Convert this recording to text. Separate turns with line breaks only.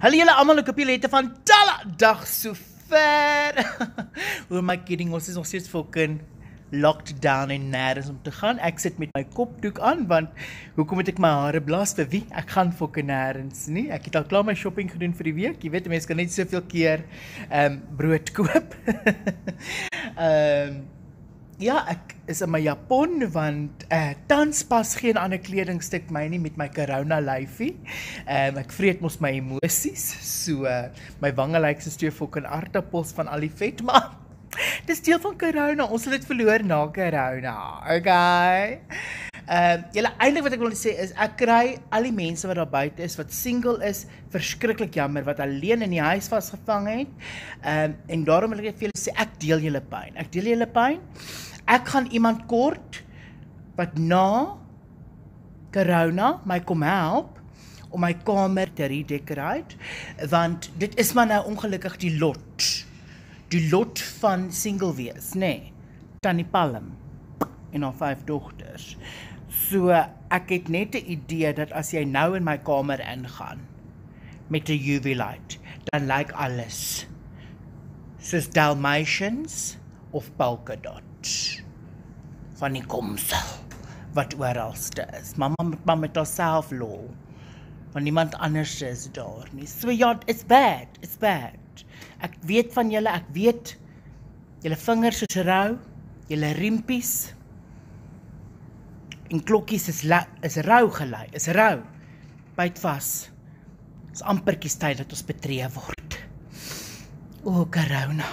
Hallo julle almal, ek hoop julle het 'n fantalla dag sover. Oor my kidding, ons is nog steeds fucking locked down en nêrens om te gaan. Ek sit met my kopdoek aan want hoekom moet ek my hare blas vir wie? Ek gaan fucking nêrens nie. Ek het al klaar my shopping gedoen vir die week. Jy weet mense kan net soveel keer ehm um, brood koop. Ehm um, Ja, ek is in my Japon want eh uh, tans pas geen ander kledingstuk my nie met my corona lyfie. Ehm um, ek vreet mos my emosies. So uh, my wange lyk soos twee fucking aardappels van al die vet, maar dis deel van corona. Ons het dit verloor na corona. Okay. Ehm uh, julle eintlik wat ek wil sê is ek kry al die mense wat daar buite is wat single is verskriklik jammer wat alleen in die huis vasgevang het. Ehm um, en daarom wil ek vir julle sê ek deel julle pyn. Ek deel julle pyn ek gaan iemand kort wat na corona my kom help om my kamer te redecorate want dit is maar nou ongelukkig die lot die lot van single wees nê nee, tannie Palm en haar vyf dogters so ek het net 'n idee dat as jy nou in my kamer ingaan met 'n UV light dan lyk like alles soos Dalmatians of polka dot van die komsel wat oralste is. Mamma moet maar met haarself lol. Want niemand anders is daar nie. So ja, it's bad. It's bad. Ek weet van julle, ek weet julle vingers is rou, julle riempies en klokkies is is rou gelei, is rou. Byt vas. Dis ampertjies tyd dat ons betree word. O, corona.